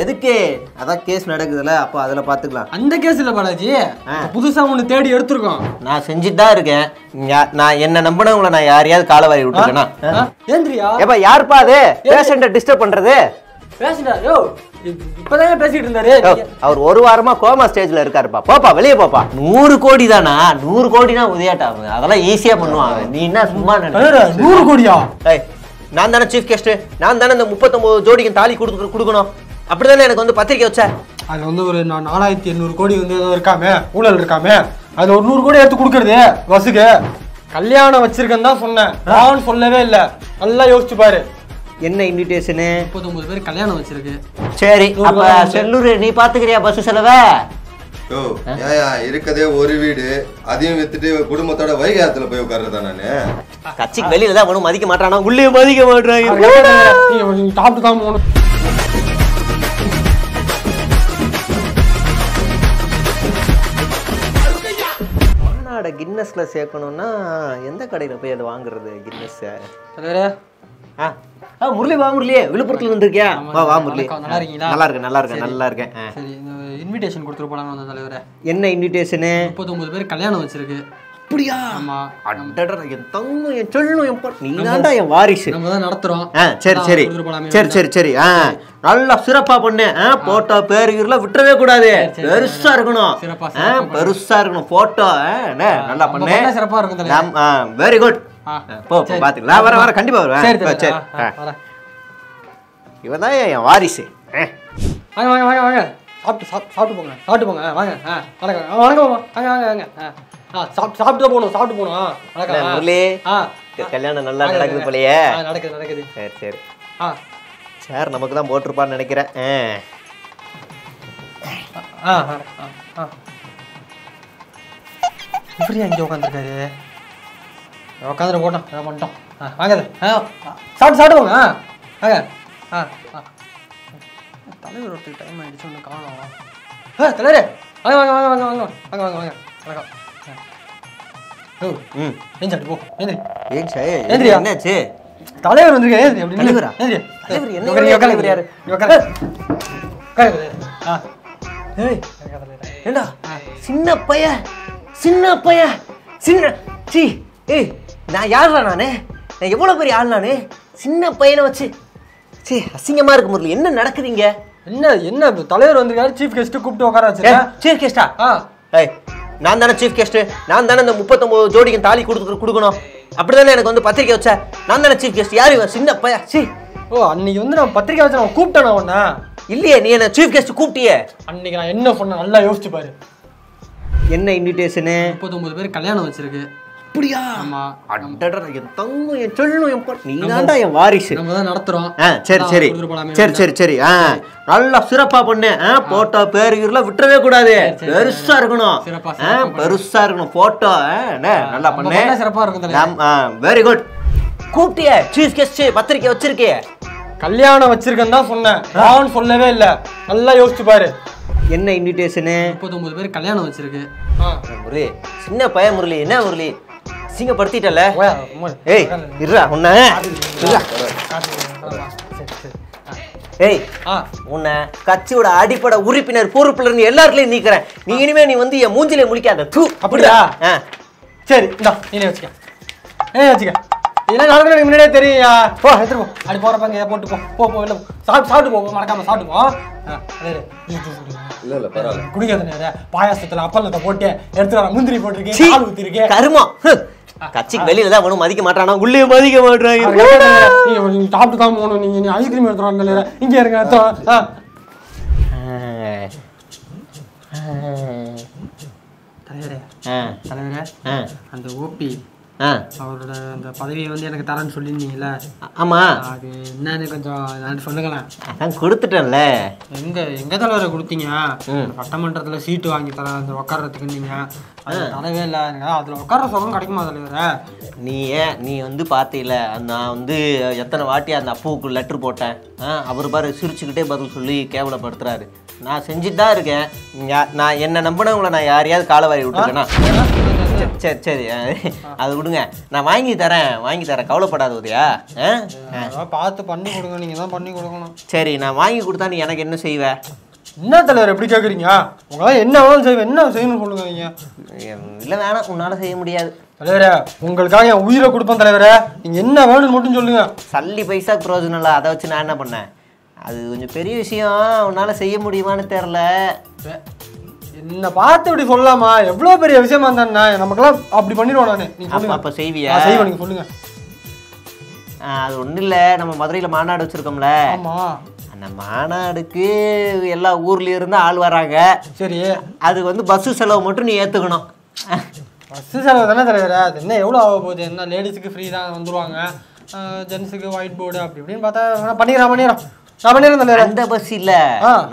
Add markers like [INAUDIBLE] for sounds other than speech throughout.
எதுக்கு? அதான் கேஸ் நடக்குதுல்ல அப்போ அதில் பார்த்துக்கலாம் அந்த கேஸ் இல்ல பாலாஜி. புதுசா ஒண்ணு தேடி எடுத்திருக்கோம். நான் செஞ்சுட்டு தான் இருக்கேன் நான் என்ன நம்பினவங்கள நான் யாரையாவது காலை வாரி விட்டுருக்கேனா ஆ? ஏந்திரியா? ஏப்பா யாருப்பா அது? பேஷண்ட்டை டிஸ்டர்ப் பண்ணுறது பேசுடா யோ இப்- இப்பதான் பேசிட்டு இருந்தாரு அவர் ஒரு வாரமா கோமா ஸ்டேஜ்ல இருக்காருப்பா. போப்பா வெளியே போப்பா. நூறு கோடி தானா? நூறு கோடினா உதயாட்டாங்க அதெல்லாம் ஈஸியா பண்ணுவாங்க நீ என்ன சும்மா நூறு கோடியா? நான் தானே சீஃப் கெஸ்ட் நான் தானே இந்த முப்பத்தொன்பது ஜோடிக்கு தாலி கொடுத்து கொடுக்கணும்? அப்படிதானே எனக்கு வந்து பத்திரிக்கை வச்ச அதுல வந்து ஒரு நாலாயிரத்தி எண்ணூறு கோடி வந்து ஏதோ இருக்காமே ஊழல் இருக்காமே அதுல ஒரு நூறு கோடி எடுத்து கொடுக்கறது பஸ்ஸுக்கு கல்யாணம் வச்சிருக்கேன்னு தான் சொன்னேன் நான் சொல்லவே இல்ல நல்லா யோசிச்சு பாரு என்ன இன்விடேஷனு முப்பத்தொன்பது பேர் கல்யாணம் வச்சிருக்கு சரி அப்ப. செல்லூர் நீ பாத்துக்கிறியா பஸ் செலவை யோ ஏயா இருக்கதே ஒரு வீடு அதையும் வித்துட்டு குடும்பத்தோட வைகாத்துல போய் உட்கார்றதா நானு கட்சிக்கு வெளியில தான் ஒன்றும் மதிக்க மாட்டானா உள்ளே மதிக்க மாட்டாங்க சாப்பிட்டு தான் போகணும் மாநாட கின்னஸ்ல சேர்க்கணும்னா எந்த கடையில போய் அதை வாங்குறது கின்னஸ்? தலைவரே. ஆ. ஆ, முரளி வா முரளி. விழுப்புரத்துல வந்திருக்கியா? வா வா முரளி. நல்லா இருக்கீங்களா? நல்லா இருக்கேன் நல்லா இருக்கேன். நல்லா இருக்கேன். சரி இன்விடேஷன் கொடுத்துட்டு போலான்னு வந்த தலைவரே. என்ன இன்விடேஷனு முப்பத்தொன்பது பேர் கல்யாணம் வச்சிருக்கு. அப்படியா? என் சொல்லணும் என் பொ- நீ தான்டா என் வாரிசு. நம்ம தான் நடத்துறோம். சரி சரி. சரி சரி சரி. ஆ நல்லா சிறப்பா பண்ணு. போட்டோ பேரு கீரெல்லாம் விட்டுறவே கூடாது. பெருசா இருக்கணும். பெருசா இருக்கணும். போட்டோ நல்லா பண்ணு. சிறப்பா இருக்கும். வெரி குட் போ. பாத்துக்கலாம். வர வர கண்டிப்பா வருவேன். சரி. இவன் தான் என் வாரிசு. வாங்க வாங்க வாங்க வாங்க. சாப்பிட்டு சாப்பிட்டு போங்க. சாப்பிட்டு போங்க. வாங்க ஆ வணக்கம் வணக்கம். வாங்க வாங்க வாங்க. ஆ. சாப்பிட்டு சாப்பிட்டு போகணும் சாப்பிட்டு போகணும். வணக்கம். முரளி கல்யாணம் நல்லா நடக்குது. போலயே. நடக்குது நடக்குது. சரி சரி. ஆ. சார் நமக்கு தான் போட்டிருப்பான்னு நினைக்கிறேன். ஆ. ஆ ஆ ஆ, ஆ. இப்படியா இங்கே உட்காந்துருக்காரு உட்காந்துட்டு போட்டோம் அதான் பண்ணிட்டோம் ஆ வாங்க அது. ஆ சாப்பிட்டு சாப்பிட்டு போங்க. ஆ வாங்க. ஆ ஆ. தலைவர் ஒருத்தருக்கு டைம் ஆகிடுச்சு ஒன்று காணும். ஆ தலைவரே. வாங்க வாங்க வாங்க வாங்க வாங்க வாங்க வாங்க வாங்க. வணக்கம். ம். ஏன் சாப்பிட்டு போ ஏந்திரி. ஏன் சார்? ஏந்திரியா? என்னாச்சு? தலைவர் வந்துருக்க ஏந்திரி அப்படி நில்லு. தலைவரா? ஏந்திரி. தலைவர் என்ன உட்காரு, நீ உட்காரு, தலைவர்? யாரு? நீ உட்காரு. உட்காரு, தலைவர். ஆ ஏய் உட்காரு, தலைவர். ஏண்டா சின்ன பைய சின்ன பைய சின்ன சி ஏய் நான் யாருடா நானு? நான் எவ்வளோ பெரிய ஆள் நானு? சின்ன பையனை வச்சு. சி அசிங்கமா இருக்கு முரளி. என்ன நடக்குதுங்க என்ன என்ன தலைவர் வந்திருக்காரு சீஃப் கெஸ்ட் கூப்பிட்டு உட்கார வச்சிருக்கேன். சீஃப் கெஸ்டா ஆ. ஏய் நான் தானே சீஃப் கெஸ்ட் நான் தானே இந்த முப்பத்தொம்பது ஜோடிக்கு தாலி கொடுத்து கொடுக்கணும். அப்படிதானே எனக்கு வந்து பத்திரிக்கை வச்ச? நான் தானே சீஃப் கெஸ்ட் யார் இவன்? சின்ன பைய. சி. ஓ அன்னைக்கு வந்து நான் பத்திரிக்கை வச்சு நான் கூப்பிட்டேன் உன்ன. இல்லையே நீ என்ன சீஃப் கெஸ்ட் கூப்பிட்டியே? அன்னைக்கு நான் என்ன சொன்னேன் நல்லா யோசிச்சு பாரு. என்ன இன்விடேஷனு முப்பத்தொன்பது பேர் கல்யாணம் வச்சிருக்கு. அப்படியா? ஆமா. அடடட, என் தங்கம் என் சொல்லணும் என் பொ- நீ தான்டா என் வாரிசு. நம்ம தான் நடத்துறோம். ஆ சரி சரி. சரி சரி சரி. ஆ நல்லா சிறப்பா பண்ணு. ஆ போட்டோ பேரு கீரெல்லாம் விட்டுறவே கூடாது. பெருசா இருக்கணும். பெருசா இருக்கணும். போட்டோ நல்லா பண்ணு. சிறப்பா இருக்கும். வெரி குட் கூப்பிட்டியே சீஃப் கெஸ்ட் பத்திரிக்கை வச்சிருக்கியே? கல்யாணம் வச்சிருக்கேன்னு தான் சொன்னேன். நான் சொல்லவே இல்ல. நல்லா யோசிச்சு பாரு. என்ன இன்விடேஷனு முப்பத்தொன்பது பேர் கல்யாணம் வச்சிருக்கு. முரளி. சின்ன பையன் முரளி என்ன முரளி? சிங்கப்படுத்திட்டல ஓயா, உம்மா. ஏய் இருடா உன்ன. ஏய் ஆ உன்னை கட்சியோட அடிப்படை உறுப்பினர் பொறுப்புல எல்லாத்துலயும் நீக்கிறேன். நீ இனிமே நீ வந்து என் மூஞ்சிலே முழிக்காத. தூ அப்படியா? ஆ. சரி இந்தா நீனே வச்சுக்க. நீனே வச்சுக்க. இதெல்லாம் எனக்கு முன்னாடியே தெரியும்யா. போ எடுத்துட்டு போ. அப்படி போறப்ப இங்கே போட்டு போ. போ போ இல்லை சாப்பிட்டு சாப்பிட்டு போ மறக்காம சாப்பிட்டு போ. நீ. இல்ல இல்ல பரவாயில்ல. குடிக்காத பாயாசத்துல அப்பளத்தை போட்டு எடுத்து வர முந்திரி போட்டிருக்கேன் சீ, கட்சிக்கு வெளியில தான் ஒன்றும் மதிக்க மாட்டானா உள்ளே மதிக்க மாட்டாங்க நீங்க சாப்பிட்டு தான் போகணும். நீங்க நீ ஐஸ்கிரீம் வரல இங்க இருங்க. தலைவரே அந்த ஓபி ஆ. அவரோட அந்த பதவியை வந்து எனக்கு தரேன்னு சொல்லியிருந்தீங்கல்ல? ஆமா. அது என்னன்னு கொஞ்சம் நான் சொல்லுங்களேன். அதான் கொடுத்துட்டேன்ல. எங்க எங்க தலைவரை கொடுத்தீங்க? ம். பட்டமன்றத்துல சீட்டு வாங்கி தரேன் அந்த உட்கார்றதுக்கு நீங்க அது தரவே இல்லை. அதுல உட்கார சுகம் கிடைக்குமா தலைவரே நீ ஏன் நீ வந்து பார்த்தீல நான் வந்து எத்தனை வாட்டி அந்த அப்புவுக்கு லெட்ரு போட்டேன். அவர் பாரு சிரிச்சுக்கிட்டே பதில் சொல்லி கேவலப்படுத்துறாரு. நான் செஞ்சுட்டு தான் இருக்கேன். நான் என்ன நம்பினவங்கள நான் யாரையாவது காலை வாரி விட்டுருக்கேனா சரி சரி அது விடுங்க. நான் வாங்கி தரேன் வாங்கி தரேன். கவலைப்படாத உதயா. பார்த்து பண்ணி கொடுங்க நீங்கள் தான் பண்ணி கொடுக்கணும். சரி நான் வாங்கி கொடுத்தா நீ எனக்கு என்ன செய்வ? என்ன தலைவர் எப்படி கேட்குறீங்க உங்களால் என்ன வேணும் செய்வேன் என்ன செய்யணும்னு சொல்லுங்க நீங்கள் இல்லை வேணாம் உன்னால செய்ய முடியாது. தலைவரே உங்களுக்காக என் உயிரை கொடுப்பேன் தலைவரே. நீங்கள் என்ன வேணும்னு மட்டும் சொல்லுங்க. சல்லி பைசா பிரயோஜனம் இல்லை அதை வச்சு நான் என்ன பண்ணேன்? அது கொஞ்சம் பெரிய விஷயம் உன்னால செய்ய முடியுமான்னு தெரில என்ன பார்த்து இப்படி சொல்லலாமா எவ்வளோ பெரிய விஷயமா இருந்தா நமக்கெல்லாம் அப்படி பண்ணிடுவோம் நான். நீங்கள் அப்ப செய்வியா? ஆ, செய்வேன் நீங்கள் சொல்லுங்க. ஆ, அது ஒன்றும் இல்லை. நம்ம மதுரையில் மாநாடு வச்சுருக்கோம்ல. ஆமாம் அந்த மாநாடுக்கு எல்லா ஊர்ல இருந்து ஆள் வராங்க. சரி. அது வந்து பஸ்ஸு செலவு மட்டும் நீ ஏற்றுக்கணும் பஸ்ஸு செலவு தானே தலைவரே அது என்ன எவ்வளோ ஆக போகுது? என்ன லேடிஸுக்கு ஃப்ரீ தான் வந்துருவாங்க. ஜென்ஸுக்கு ஒயிட் போர்டு அப்படி இப்படின்னு பார்த்தா பண்ணிடுறேன் தலைவரே அந்த பஸ் இல்ல.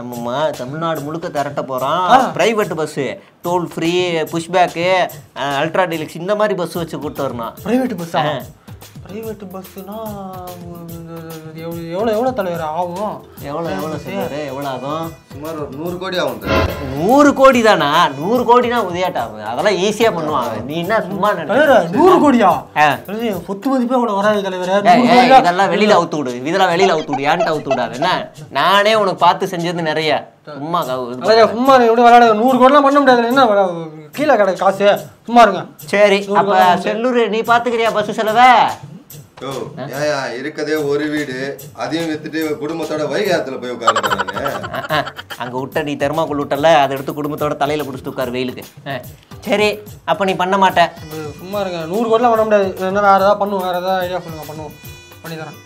நம்ம தமிழ்நாடு முழுக்க திரட்ட போறோம் private bus toll free pushback ultra deluxe இந்த மாதிரி பஸ் வச்சு கூட்டு வரணும். ப்ரைவேட் பஸ்ஸா ப்ரைவேட் பஸ்ஸுனா எவ்வளோ எவ்வளோ தலைவர்? ஆகும். எவ்வளோ எவ்வளோ சொல்லுவாரு எவ்வளோ ஆகும்? சுமார் ஒரு நூறு கோடி ஆகும் நூறு கோடி தானா? நூறு கோடினா உதயாட்டா அவன். அதெல்லாம் ஈஸியா பண்ணுவான் நீ என்ன சும்மா நூறு கோடியா? சொத்து மதிப்பே அவ்வளோ வராது தலைவரே? இதெல்லாம் வெளியில அவுத்து விடு. இதெல்லாம் வெளியில அவுத்து விடு. ஏன்ட்டு அவுத்து விடாது? என்ன? நானே உனக்கு பார்த்து செஞ்சது நிறைய. சும்மா சும்மா எப்படி விளையாட நூறு கோடிலாம் பண்ண முடியாது. என்ன கீழே கிடக்கு காசு. சும்மா இருங்க. சரி அப்ப செல்லூர் நீ பாத்துக்கிறியா பஸ் செலவை? ஓ ஏயா இருக்கதே ஒரு வீடு. அதையும் வித்துட்டு குடும்பத்தோட வைகை ஆத்துல போய் உட்கார்ந்து. [LAUGHS] அங்க விட்ட நீ தெர்மாக்குள் விட்டல அதை எடுத்து குடும்பத்தோட தலையில பிடிச்சிட்டு உட்காரு வெயிலுக்கு. சரி அப்ப நீ பண்ண மாட்ட. இப்ப சும்மா இருங்க நூறு கோடிலாம் பண்ண முடியாது. என்ன வேறு ஏதாவது பண்ணுவோம் வேறு ஏதாவது ஐடியா சொல்லுங்க பண்ணுவோம். பண்ணி தரேன்.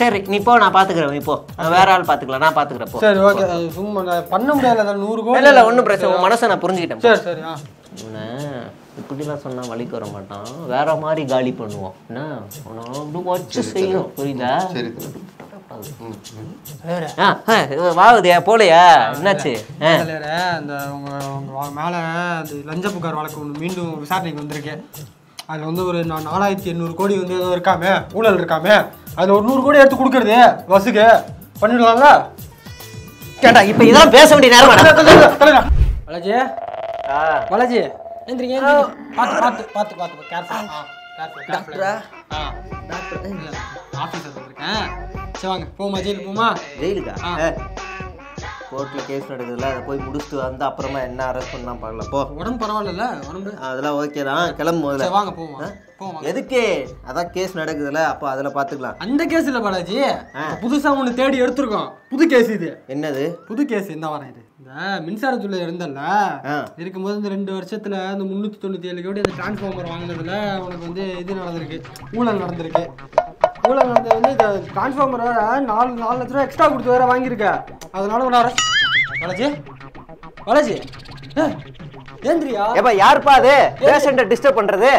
சரி நீ போ நான் பாத்துக்கிறேன் நீ போ. நான் வேற ஆள் பாத்துக்கலாம் நான் பாத்துக்கிறேன் போ. சரி ஓகே. சும்மா நான் பண்ண முடியாது நூறு கோடி. இல்ல இல்ல ஒண்ணும் பிரச்சனை உன் மனசை நான் புரிஞ்சுக்கிட்டேன் சரி சரி இவனை இப்படிலாம் சொன்னா வலிக்கு வர மாட்டான். வேற மாதிரி காலி பண்ணுவோம் என்ன? உன்னை அப்படி வச்சு செய்யணும். புரியுதா? வாகுதியா போலையா? என்னாச்சு? அந்த உங்க உங்க மேலே அந்த லஞ்ச புகார் வழக்கு ஒன்று மீண்டும் விசாரணைக்கு வந்திருக்கு. அதில் வந்து ஒரு நாலாயிரத்தி எண்ணூறு கோடி வந்து ஏதோ இருக்காமே ஊழல் இருக்காமே அதில் ஒரு நூறு கோடி எடுத்து கொடுக்கறது பஸ்ஸுக்கு. பண்ணிடலாம்ல? கேட்டா இப்ப இதெல்லாம் பேச வேண்டிய நேரம் பாலாஜி பாலாஜி எந்திரிங்க. பார்த்து பார்த்து பார்த்து பார்த்து கேர்ஃபுல் ஆ கேர்ஃபுல் டாக்டரா? ஆ. ஆஃபீஸர் வந்திருக்கேன் சரி வாங்க. போமா ஜெயிலுக்கு போமா? ஜெயிலுக்கா? ஆ. கோர்ட்ல கேஸ் நடக்குதுல்ல அதை போய் முடிச்சுட்டு வந்து அப்புறமா என்ன அரெஸ்ட் பண்ணலாம் பார்க்கலாம். போ. உடம்பு பரவாயில்ல உடம்பு? அதெல்லாம் ஓகே தான். கிளம்பு முதல்ல. சரி வாங்க போவோம். எதுக்கு? அதான் கேஸ் நடக்குதுல்ல அப்போ அதில் பார்த்துக்கலாம். அந்த கேஸ் இல்ல பாலாஜி. இப்ப புதுசா ஒண்ணு தேடி எடுத்திருக்கோம். புது கேஸ் இது. என்னது? புது கேஸ் இந்த வாரம் இது. இந்த மின்சாரத்துல இருந்தல்ல ஆ. இருக்கும்போது இந்த ரெண்டு வருஷத்துல இந்த முந்நூற்றி தொண்ணூற்றி ஏழு கோடி அந்த டிரான்ஸ்ஃபார்மர் வாங்கினதுல உனக்கு வந்து இது நடந்திருக்கு ஊழல் நடந்திருக்கு. ஊழல் நடந்தது வந்து இந்த டிரான்ஸ்ஃபார்மர் வேற நாலு நாலு லட்ச ரூபா எக்ஸ்ட்ரா கொடுத்து வேற வாங்கியிருக்க. அதனால உன்னை அரசு பாலாஜி? ஏ, ஏந்திரியா? ஏப்பா யாருப்பா அது? பேஷண்ட்டை டிஸ்டர்ப் பண்றது?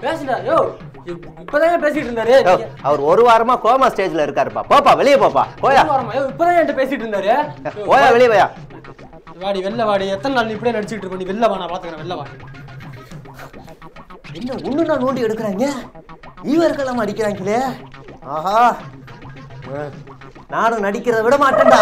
பேசுடா யோ இப்- இப்பதான் பேசிட்டு இருந்தாரு. அவர் ஒரு வாரமா கோமா ஸ்டேஜ்ல இருக்காருப்பா. போப்பா வெளியே போப்பா. போயா. இப்பதான் என்கிட்ட பேசிட்டு இருந்தாரு. போயா வெளியே போயா. வாடி வெளில வாடி. எத்தனை நாள் இப்படியே நடிச்சுட்டு இருப்ப நீ வெளில வா நான் பாத்துக்கிறேன் வெளில வா. என்ன ஒண்ணு நான் நோண்டி எடுக்கிறாங்க? ஈவர்களெல்லாம் அடிக்கிறாங்களே? ஆஹா. நானும் நடிக்கிறத விட மாட்டேன்டா.